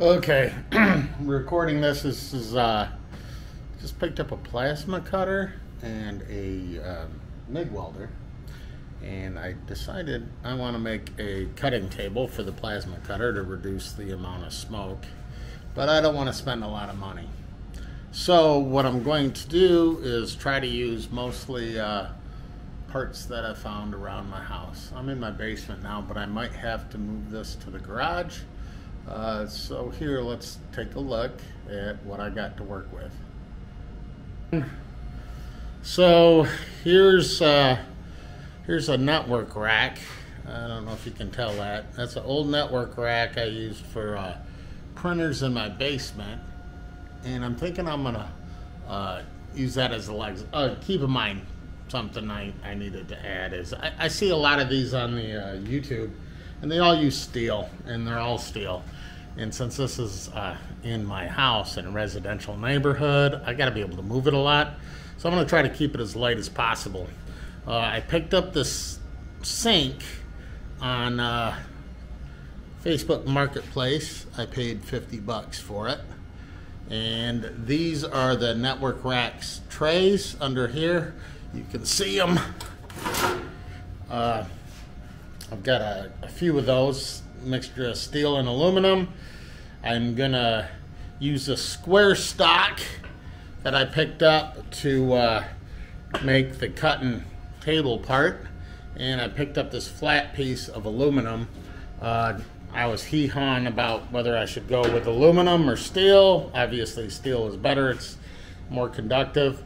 Okay, recording this. This is uh, just picked up a plasma cutter and a um, MIG welder, and I decided I want to make a cutting table for the plasma cutter to reduce the amount of smoke, but I don't want to spend a lot of money. So what I'm going to do is try to use mostly uh, parts that I found around my house. I'm in my basement now, but I might have to move this to the garage. Uh, so here, let's take a look at what I got to work with. So here's uh, here's a network rack. I don't know if you can tell that. That's an old network rack I used for uh, printers in my basement and I'm thinking I'm gonna uh, use that as a legs. Uh, keep in mind something I, I needed to add is I, I see a lot of these on the uh, YouTube, and they all use steel, and they're all steel. And since this is uh, in my house in a residential neighborhood, I got to be able to move it a lot. So I'm going to try to keep it as light as possible. Uh, I picked up this sink on uh, Facebook Marketplace. I paid 50 bucks for it. And these are the network racks trays under here. You can see them. Uh, I've got a, a, few of those, mixture of steel and aluminum. I'm gonna use a square stock that I picked up to uh, make the cutting table part. And I picked up this flat piece of aluminum. Uh, I was hee-hawing about whether I should go with aluminum or steel. Obviously, steel is better. It's more conductive,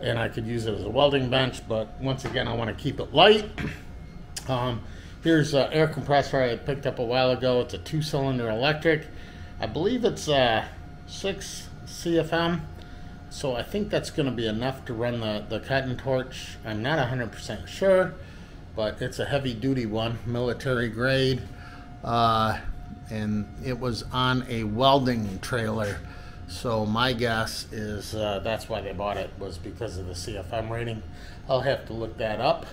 and I could use it as a welding bench. But once again, I want to keep it light. Um, here's an air compressor I picked up a while ago. It's a two-cylinder electric. I believe it's a six CFM. So I think that's going to be enough to run the, the cutting torch. I'm not 100% sure, but it's a heavy duty one, military grade uh, and it was on a welding trailer. So my guess is uh, that's why they bought it was because of the CFM rating. I'll have to look that up.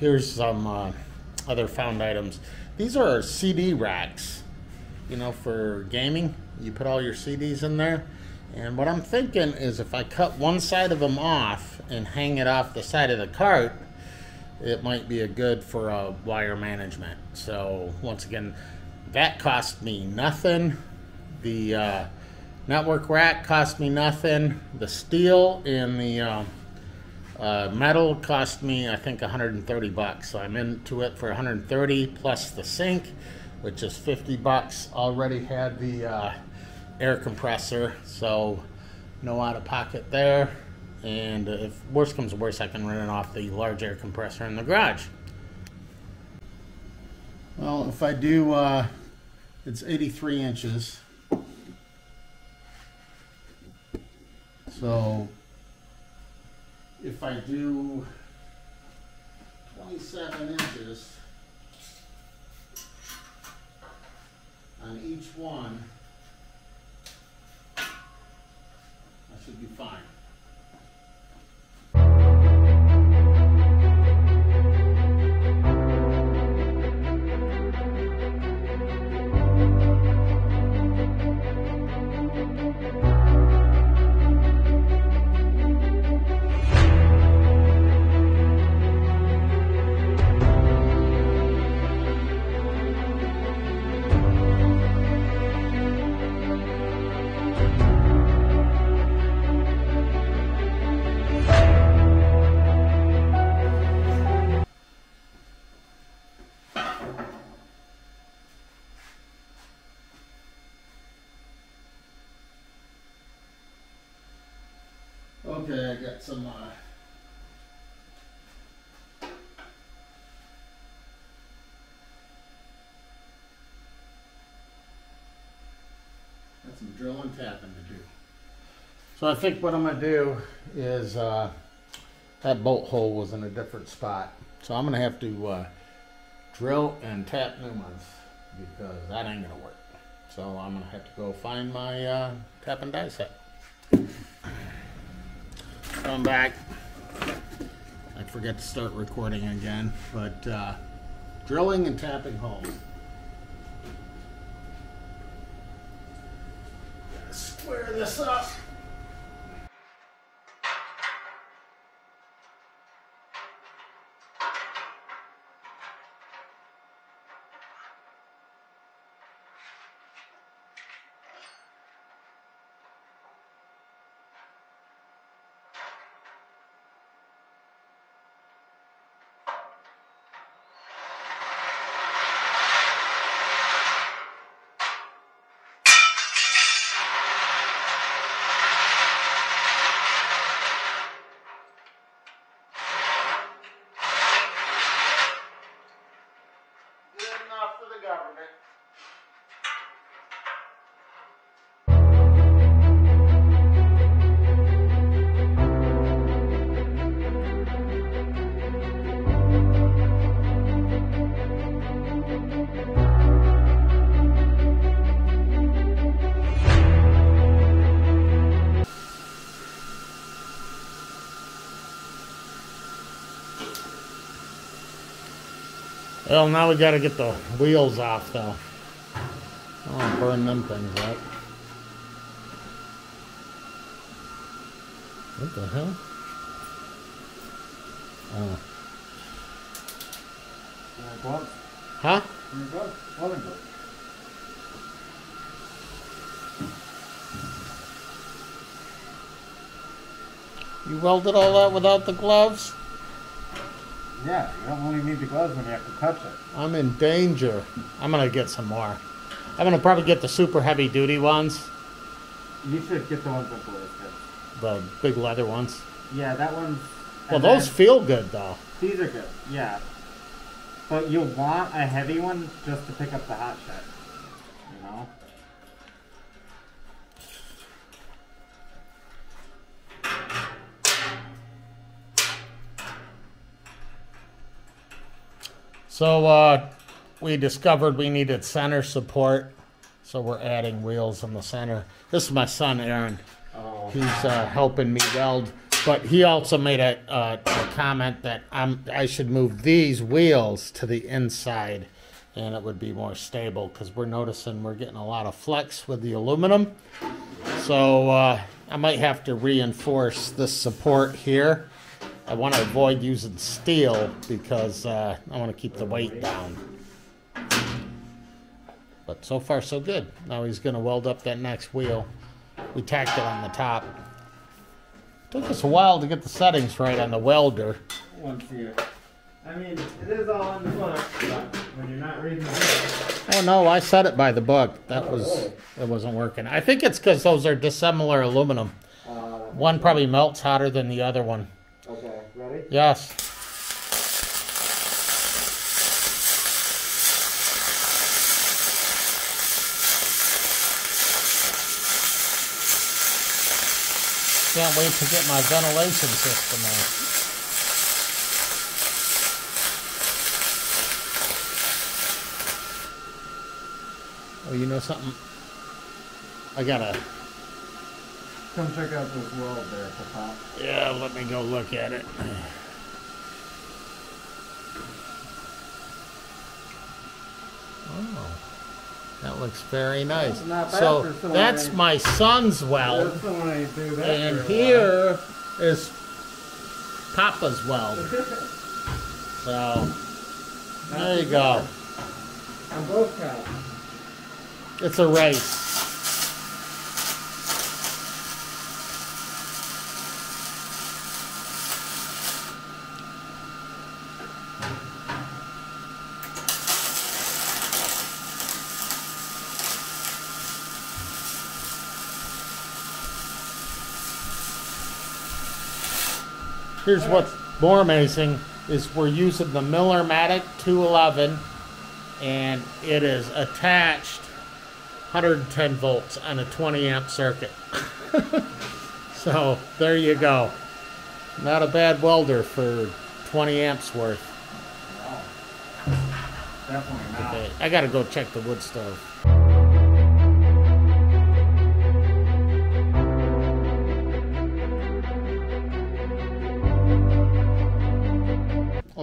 Here's some uh, other found items. These are CD racks, you know, for gaming. You put all your CDs in there. And what I'm thinking is if I cut one side of them off and hang it off the side of the cart, it might be a good for a wire management. So once again, that cost me nothing. The uh, network rack cost me nothing. The steel and the uh, uh, metal cost me, I think, 130 bucks. So I'm into it for 130 plus the sink, which is 50 bucks. Already had the uh, air compressor, so no out of pocket there and if worst comes to worst, I can run it off the large air compressor in the garage. Well, if I do, uh, it's 83 inches. So if I do 27 inches on each one, I should be fine. Got some, uh, got some drilling tapping to do. So I think what I'm gonna do is, uh, that bolt hole was in a different spot. So I'm gonna have to, uh, drill and tap new ones because that ain't gonna work. So I'm gonna have to go find my, uh, tap and die set come back. I forget to start recording again, but uh, drilling and tapping holes. Square this up. Well, now we gotta get the wheels off though. I want to burn them things up. What the hell? Oh. Huh? You welded all that without the gloves? Yeah, you don't only need the gloves when you have to touch it. I'm in danger. I'm gonna get some more. I'm gonna probably get the super heavy duty ones, You should get the ones with ballistics. the big leather ones. Yeah, that one's. Well, those then- feel good though. These are good. Yeah. But you'll want a heavy one just to pick up the hot shit. You know. So uh, we discovered we needed center support, so we're adding wheels in the center. This is my son Aaron. Oh. He's uh, helping me weld, but he also made a, uh, a comment that I'm I should move these wheels to the inside, and it would be more stable because we're noticing we're getting a lot of flex with the aluminum. So uh, I might have to reinforce this support here. I want to avoid using steel because uh, I want to keep the weight down. But so far so good. Now he's going to weld up that next wheel. We tacked it on the top. Took us a while to get the settings right on the welder. Once you. I mean, it is all in the book, but when you're not reading the book. Oh no, I set it by the book. That was it wasn't working. I think it's because those are dissimilar aluminum. Uh, One probably melts hotter than the other one. Ready? Yes. Can't wait to get my ventilation system in. Oh, you know something? I gotta. Come check out this weld there at the top. Yeah, let me go look at it. Oh, that looks very nice. Not bad So for that's my son's weld, That's the one I do that and for a here is Papa's weld. So there you go. while. On both counts. It's a race. Here's what's more amazing is we're using the Miller-Matic 211 and it is attached 110 volts on a 20 amp circuit. so there you go. Not a bad welder for 20 amps worth. Definitely not. Okay, I gotta go check the wood stove.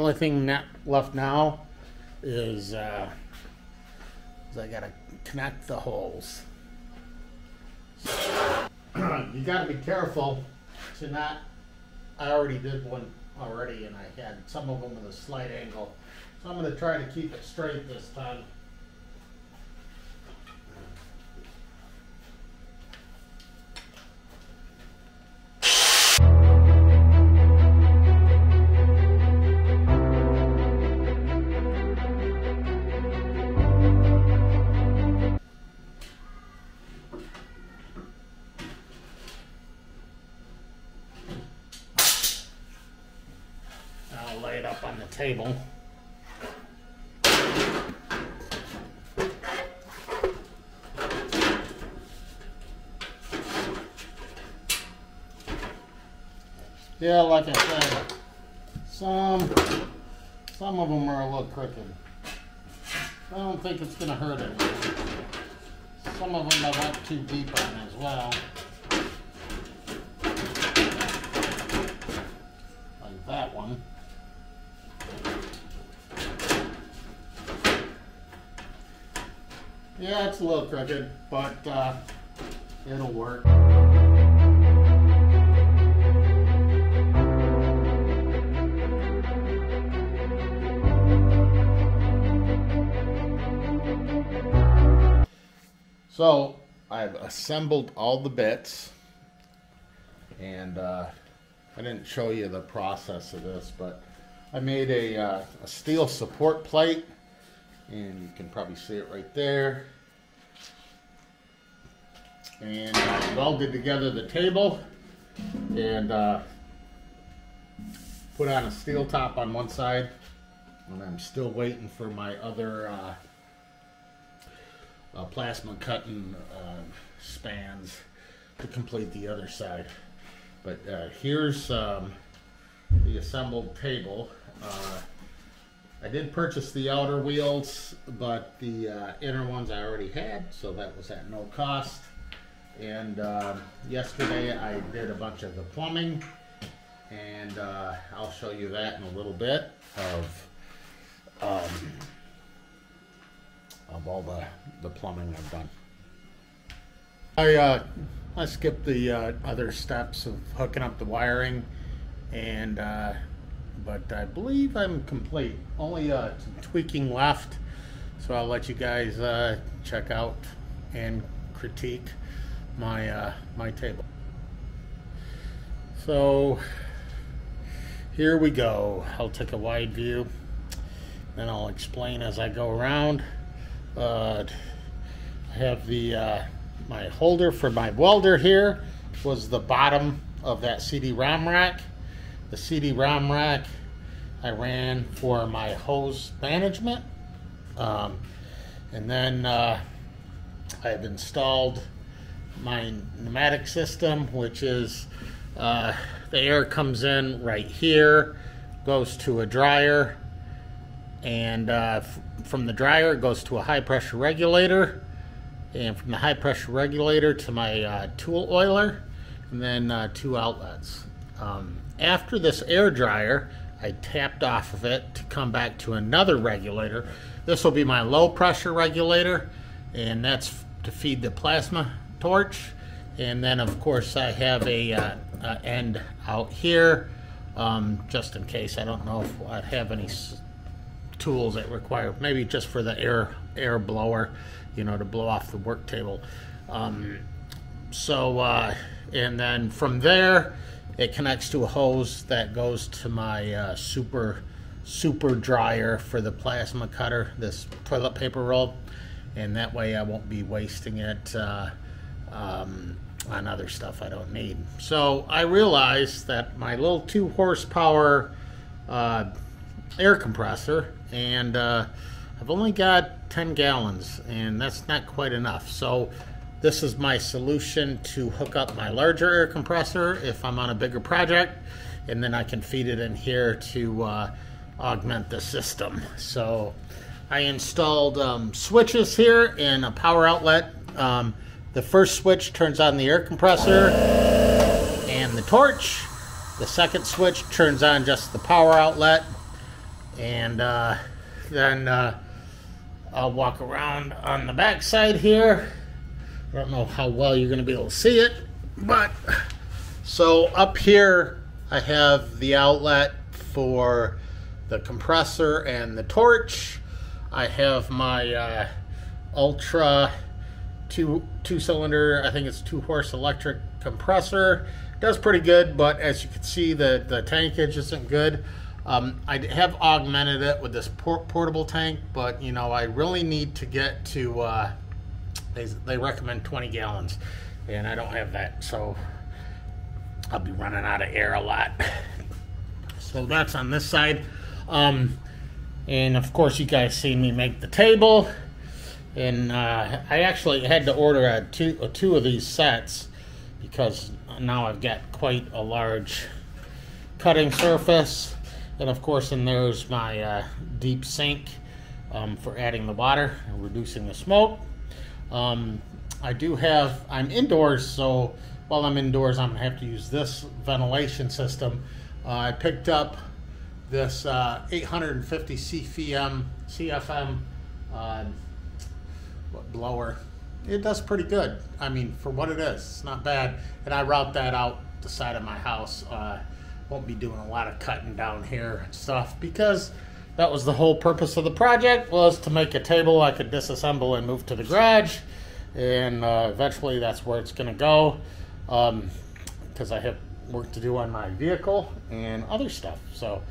Only thing left now is, uh, is I gotta connect the holes. you got to be careful to not. I already did one already, and I had some of them with a slight angle, so I'm to try to keep it straight this time. Yeah, like I said, some some of them are a little crooked. I don't think it's gonna hurt it. Some of them I went too deep on as well. Like that one. Yeah, it's a little crooked, but uh, it'll work. So I've assembled all the bits, and uh, I didn't show you the process of this, but I made a, uh, a steel support plate, and you can probably see it right there. And I welded together the table, and uh, put on a steel top on one side, and I'm still waiting for my other. Uh, plasma cutting uh, spans to complete the other side. But uh, here's um, the assembled table. Uh, I did purchase the outer wheels, but the uh, inner ones I already had, so that was at no cost. And um, yesterday I did a bunch of the plumbing, and uh, I'll show you that in a little bit of um, of all the, the plumbing I've done. I, uh, I skipped the uh, other steps of hooking up the wiring, and uh, but I believe I'm complete. Only uh, tweaking left, so I'll let you guys uh, check out and critique my uh, my table. So here we go. I'll take a wide view, then I'll explain as I go around. Uh, I have the uh, my holder for my welder here was the bottom of that CD-ROM rack. The CD-ROM rack I ran for my hose management. Um, and then uh, I've installed my pneumatic system, which is uh, the air comes in right here, goes to a dryer, and uh, from the dryer it goes to a high pressure regulator. And from the high pressure regulator to my uh, tool oiler and then uh, two outlets. Um, after this air dryer I tapped off of it to come back to another regulator. This will be my low pressure regulator and that's to feed the plasma torch. And then of course I have a, uh, end out here um, just in case. I don't know if I have any tools that require maybe just for the air air blower, you know, to blow off the work table. Um, so uh, and then from there, it connects to a hose that goes to my uh, super super dryer for the plasma cutter, this toilet paper roll, and that way I won't be wasting it. Uh, um, on other stuff I don't need. So I realized that my little two horsepower uh, air compressor and uh, I've only got 10 gallons and that's not quite enough. So this is my solution to hook up my larger air compressor if I'm on a bigger project and then I can feed it in here to uh, augment the system. So I installed um, switches here and a power outlet. Um, the first switch turns on the air compressor and the torch. The second switch turns on just the power outlet and uh, then uh, I'll walk around on the back side here. I don't know how well you're going to be able to see it, But so up here, I have the outlet for the compressor and the torch. I have my uh, Ultra two two cylinder. I think it's two horse electric compressor. Does pretty good, but as you can see, the the tankage isn't good. Um, I have augmented it with this port portable tank, but you know I really need to get to. Uh, they they recommend 20 gallons, and I don't have that, so I'll be running out of air a lot. So that's on this side. Um, and of course, you guys see me make the table. And uh, I actually had to order a two, a two of these sets because now I've got quite a large cutting surface. And of course, in there's my uh, deep sink um, for adding the water and reducing the smoke. Um, I do have, I'm indoors, so while I'm indoors, I'm gonna have to use this ventilation system. Uh, I picked up this uh, 850 CFM, CFM uh, blower. It does pretty good. I mean, for what it is, it's not bad. And I route that out the side of my house. Won't be doing a lot of cutting down here and stuff because that was the whole purpose of the project was to make a table I could disassemble and move to the garage. And uh, eventually that's where it's going to go because um, I have work to do on my vehicle and other stuff. So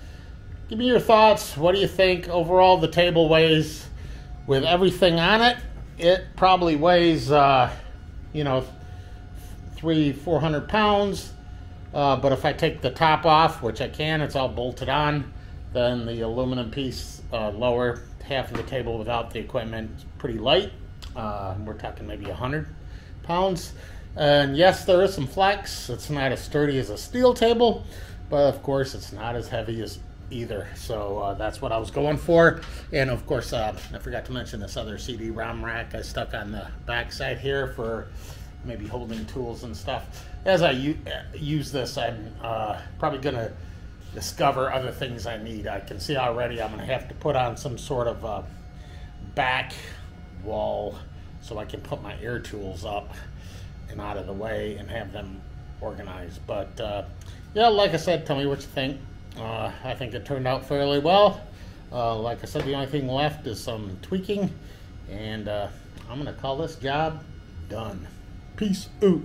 give me your thoughts. What do you think? Overall, the table weighs, with everything on it, it probably weighs, uh, you know, three, four hundred pounds. Uh, but if I take the top off, which I can, it's all bolted on, then the aluminum piece uh, lower half of the table without the equipment is pretty light. Uh, we're talking maybe 100 pounds. And yes, there is some flex. It's not as sturdy as a steel table, but of course, it's not as heavy as either. So uh, that's what I was going for. And of course, uh, I forgot to mention this other CD-ROM rack I stuck on the back side here for maybe holding tools and stuff. As I use this, I'm uh, probably going to discover other things I need. I can see already I'm going to have to put on some sort of uh, back wall so I can put my air tools up and out of the way and have them organized. But uh, yeah, like I said, tell me what you think. Uh, I think it turned out fairly well. Uh, like I said, the only thing left is some tweaking, and uh, I'm going to call this job done. Peace out.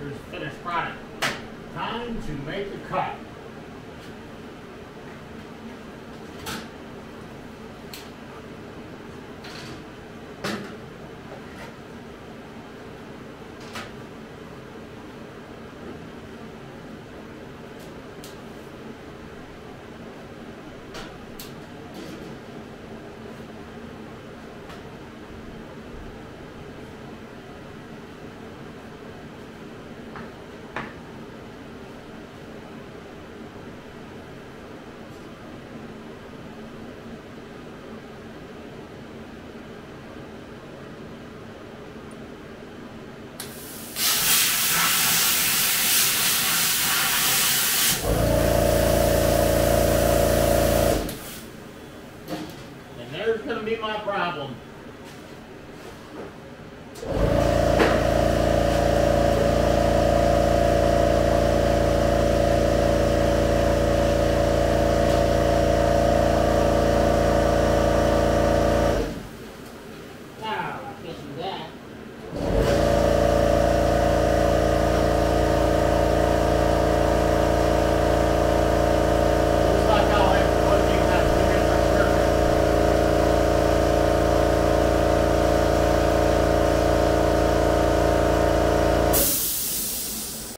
Here's finished product. Time to make a cut. be my problem.